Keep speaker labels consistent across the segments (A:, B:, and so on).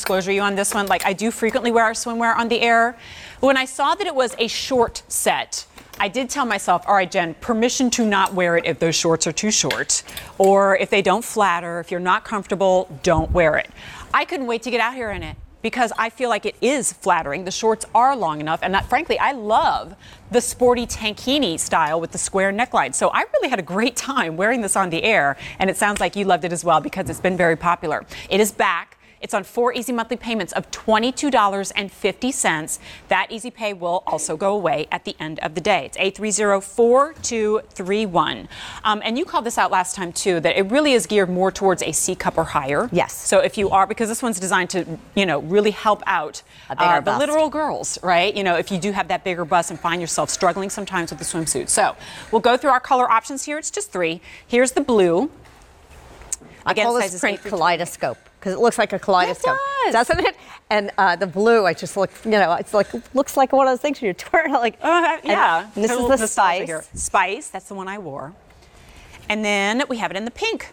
A: disclosure you on this one. Like I do frequently wear our swimwear on the air. When I saw that it was a short set, I did tell myself, all right, Jen, permission to not wear it if those shorts are too short or if they don't flatter, if you're not comfortable, don't wear it. I couldn't wait to get out here in it because I feel like it is flattering. The shorts are long enough, and that, frankly, I love the sporty tankini style with the square neckline. So I really had a great time wearing this on the air, and it sounds like you loved it as well because it's been very popular. It is back. It's on four easy monthly payments of $22.50. That easy pay will also go away at the end of the day. It's 830-4231. Um, and you called this out last time too, that it really is geared more towards a C cup or higher.
B: Yes.
A: So if you are, because this one's designed to, you know, really help out uh, the literal girls, right? You know, if you do have that bigger bust and find yourself struggling sometimes with the swimsuit. So we'll go through our color options here. It's just three. Here's the blue.
B: I call this print kaleidoscope because it looks like a kaleidoscope,
A: does.
B: not it? And uh, the blue, I just look, you know, it's like looks like one of those things you turn like.
A: Uh, yeah.
B: And, and this
A: Total
B: is the spice.
A: Here. Spice, that's the one I wore. And then we have it in the pink.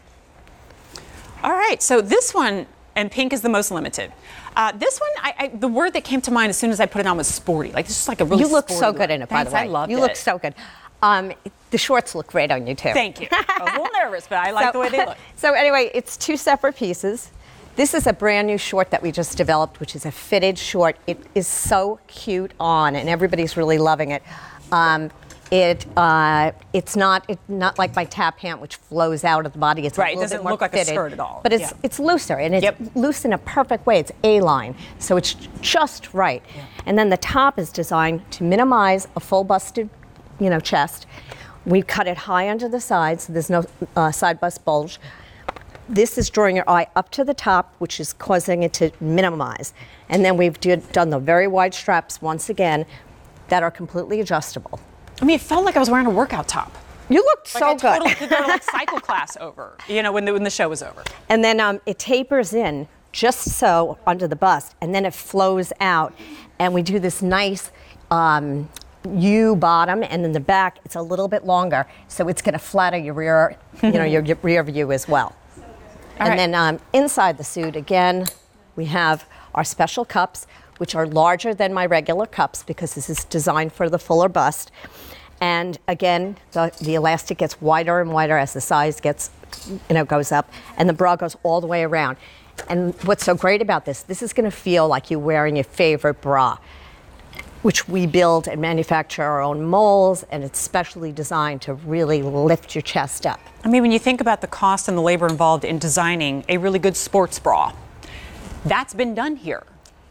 A: All right, so this one, and pink is the most limited. Uh, this one, I, I, the word that came to mind as soon as I put it on was sporty. Like this is like a really.
B: You look so good
A: look.
B: in it, by
A: Thanks,
B: the way.
A: I loved
B: you look so good. Um, the shorts look great on you too.
A: Thank you. I was a little nervous, but I like the way they look.
B: So anyway, it's two separate pieces. This is a brand new short that we just developed, which is a fitted short. It is so cute on, and everybody's really loving it. Um, it uh, it's not it, not like my tap pant, which flows out of the body. It's
A: Right,
B: a
A: it doesn't look like a skirt at all.
B: But it's
A: Yeah.
B: it's looser, and it's
A: Yep.
B: loose in a perfect way. It's A line, so it's just right. And then the top is designed to minimize a full busted, you know, chest. We cut it high under the sides, so there's no uh, side bust bulge. This is drawing your eye up to the top, which is causing it to minimize. And then we've did, done the very wide straps once again that are completely adjustable.
A: I mean, it felt like I was wearing a workout top.
B: You looked
A: Like
B: so
A: I
B: good.
A: totally could go to like cycle class over. You know, when the when the show was over.
B: And then um, it tapers in just so under the bust, and then it flows out. And we do this nice um, U bottom, and in the back it's a little bit longer, so it's going to flatter your rear, you know, your, your rear view as well. and
A: right.
B: then um, inside the suit, again, we have our special cups, which are larger than my regular cups because this is designed for the fuller bust. And again, the, the elastic gets wider and wider as the size gets, you know, goes up, and the bra goes all the way around. And what's so great about this, this is going to feel like you're wearing your favorite bra, which we build and manufacture our own molds, and it's specially designed to really lift your chest up.
A: I mean, when you think about the cost and the labor involved in designing a really good sports bra, that's been done here.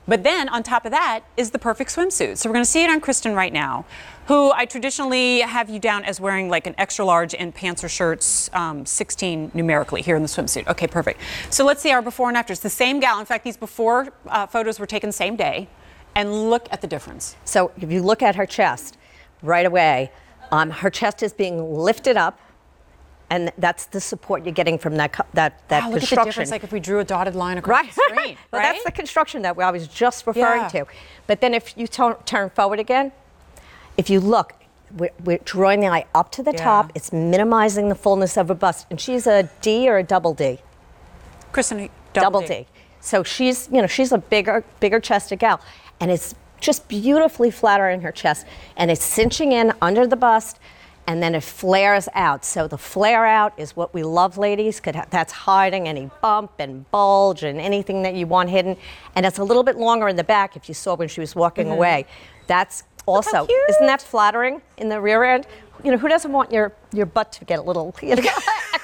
A: But then on top of that is the perfect swimsuit. So we're going to see it on Kristen right now, who I traditionally have you down as wearing like an extra large in pants or shirts, um, 16 numerically here in the swimsuit. Okay, perfect. So let's see our before and after. It's the same gal. In fact, these before uh, photos were taken same day. And look at the difference.
B: So if you look at her chest right away, um, her chest is being lifted up, and that's the support you're getting from that that that
A: Wow, look at the difference, like if we drew a dotted line across
B: right,
A: the screen,
B: well,
A: right?
B: that's the construction that I was just referring
A: Yeah.
B: to. But then if you to- turn forward again, if you look, we're, we're drawing the eye up to the
A: Yeah.
B: top. It's minimizing the fullness of her bust, and she's a D or a double D.
A: Kristen,
B: double D. So she's, you know, she's a bigger, bigger chested gal, and it's just beautifully flattering her chest, and it's cinching in under the bust, and then it flares out. So the flare out is what we love, ladies, that's hiding any bump and bulge and anything that you want hidden, and it's a little bit longer in the back. If you saw when she was walking away, that's also isn't that flattering in the rear end? You know, who doesn't want your, your butt to get a little, you know,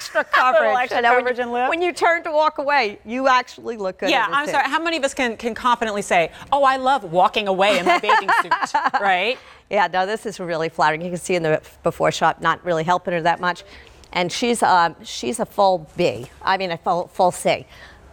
B: extra coverage?
A: extra
B: know, when you-. When you turn to walk away, you actually look good.
A: Yeah, I'm
B: suit.
A: sorry. How many of us can, can confidently say, "Oh, I love walking away in my bathing suit," right?
B: Yeah, no, this is really flattering. You can see in the before shot, not really helping her that much. And she's um, she's a full B. I mean, a full, full C.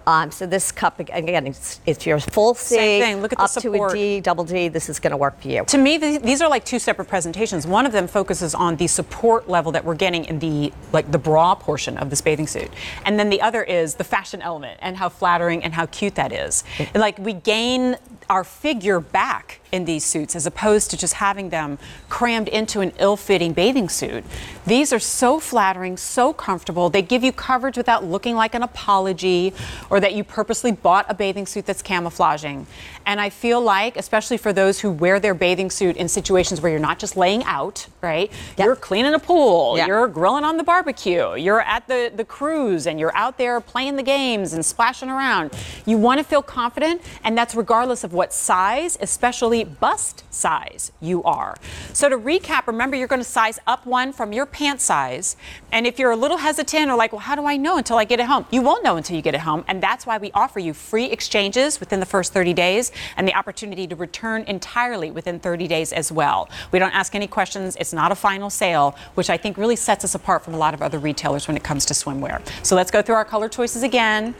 B: Um, so this cup again, it's, if you're full C,
A: Same thing. Look at the
B: up to a D, double D, this is going to work for you.
A: To me, th- these are like two separate presentations. One of them focuses on the support level that we're getting in the like the bra portion of this bathing suit, and then the other is the fashion element and how flattering and how cute that is. And, like we gain our figure back in these suits as opposed to just having them crammed into an ill fitting bathing suit. These are so flattering, so comfortable. They give you coverage without looking like an apology or that you purposely bought a bathing suit that's camouflaging. And I feel like, especially for those who wear their bathing suit in situations where you're not just laying out, right?
B: Yep.
A: You're cleaning a pool,
B: Yep.
A: you're grilling on the barbecue, you're at the, the cruise, and you're out there playing the games and splashing around. You want to feel confident, and that's regardless of what size, especially bust size, you are. So to recap, remember you're going to size up one from your pant size. And if you're a little hesitant or like, well, how do I know until I get it home? You won't know until you get it home. And that's why we offer you free exchanges within the first 30 days and the opportunity to return entirely within 30 days as well. We don't ask any questions. It's not a final sale, which I think really sets us apart from a lot of other retailers when it comes to swimwear. So let's go through our color choices again.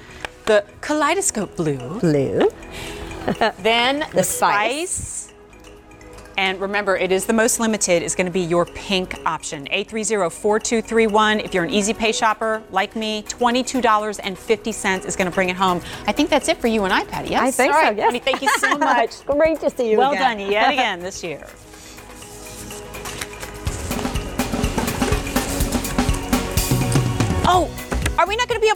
A: The kaleidoscope blue,
B: Blue.
A: then the,
B: spice.
A: spice. And remember, it is the most limited, is going to be your pink option. A304231. If you're an easy pay shopper like me, $22.50 is going to bring it home. I think that's it for you and I, Patty. Yes?
B: I think
A: All
B: so,
A: right,
B: yes.
A: Patty, thank you so much.
B: Great to see you
A: well
B: again.
A: done yet again this year. Oh, are we not going to be able